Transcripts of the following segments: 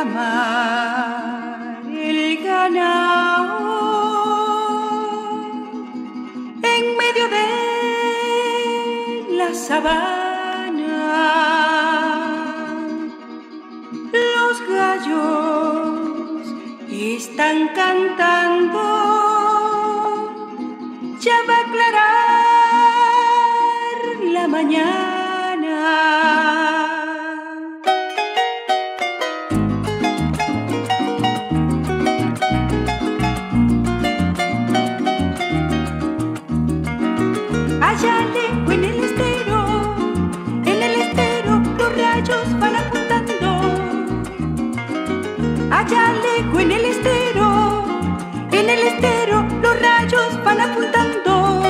amar el ganado en medio de la sabana. Los gallos están cantando. Rayos van apuntando. Allá lejos en el estero, en el estero los rayos van apuntando.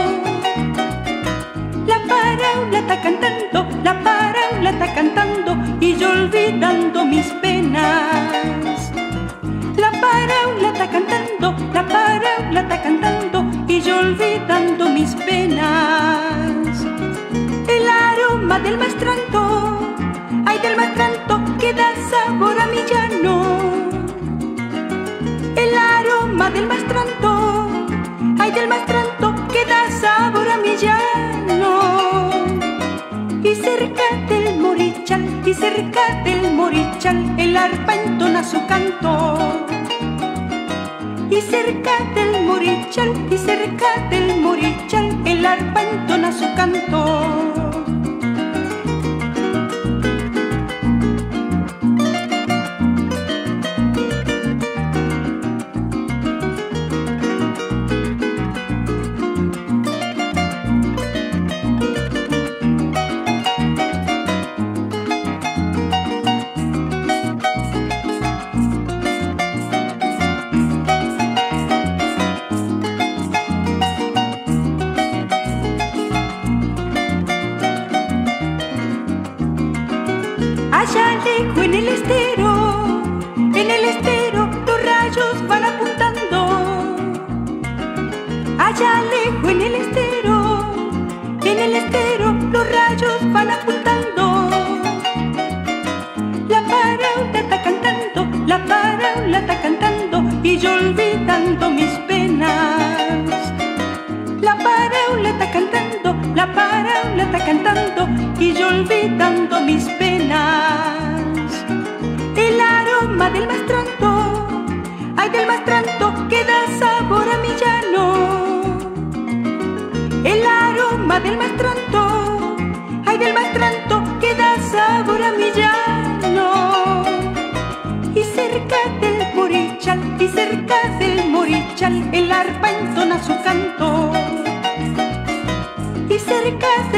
La paraula está cantando, la paraula está cantando y yo olvidando mis penas. La paraula está cantando, la paraula está cantando y yo olvidando mis penas. El aroma del maestranto, y cerca del morichal, el arpa entona su canto. Y cerca del morichal, y cerca del morichal, Allá lejos en el estero, en el estero los rayos van apuntando. Allá lejos en el estero, en el estero los rayos van apuntando. La paraula está cantando, la paraula está cantando y yo olvidando mis penas. La paraula está cantando, la paraula está cantando y yo olvidando mis penas. El aroma del maestranto, ay del maestranto que da sabor a mi llano. El aroma del maestranto, ay del maestranto que da sabor a mi llano. Y cerca del morichal, y cerca del morichal, el arpa entona su canto. Y cerca